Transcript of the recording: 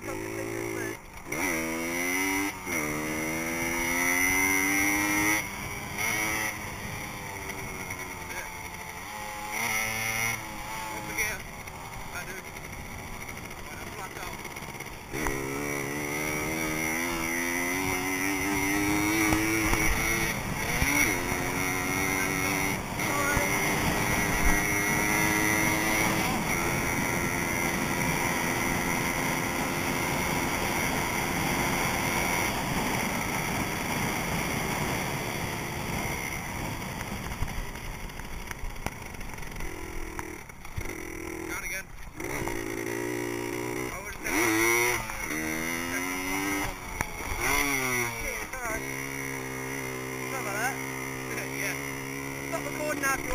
break up that? yeah. Stop recording now